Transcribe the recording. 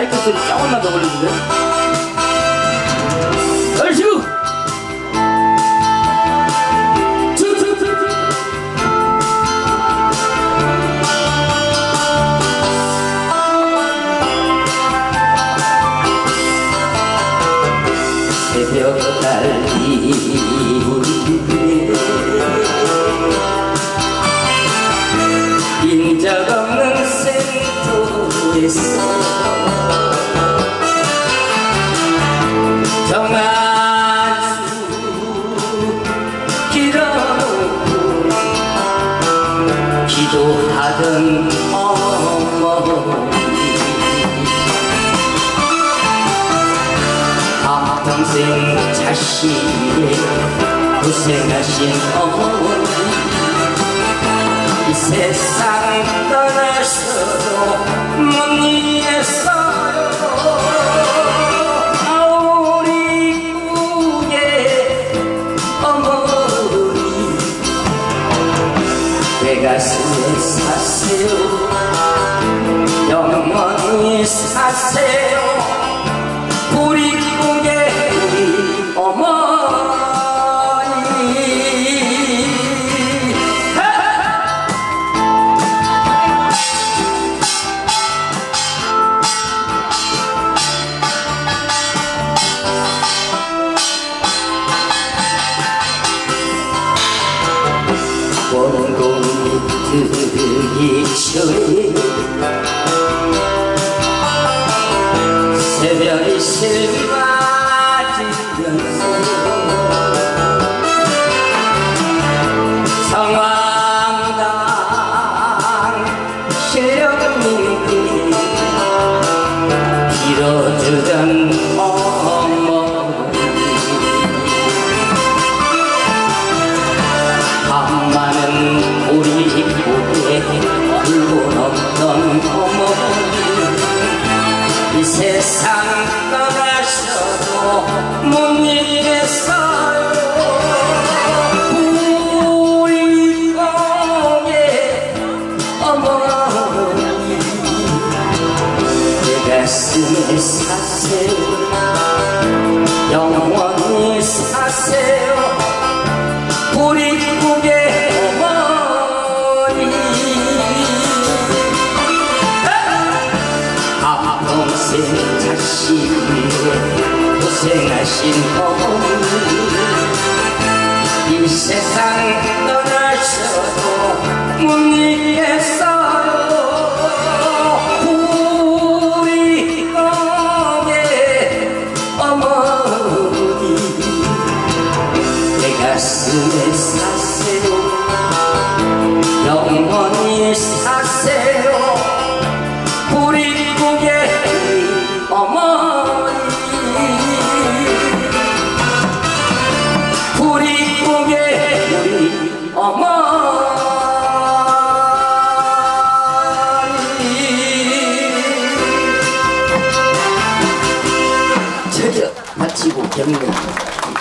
마이크 소리 조금만 더 올려주세요. 얼씨구! 새벽 달리 우리 인적 없는 생터에서 기도하던 어머니. 한평생 자식의 고생하신 어머니. 이 세상 떠나서도 못 이랬어 내 가슴에 사세요. 영원히 사세요 전에 새별이 실맞 세상 떠나셔도 못 이랬어요 우리 공의 어머니 내 가슴에 사세요 영원히 사세요 우리 꿈의 어머니 앞동생 자식의 고생하신 어머니. 이 세상 떠나셔도 못 이겠어요 우리 꿈의 어머니. 내 가슴에 사세요. 영원히 사세요. 우리 꿈의 어머니 节目里面。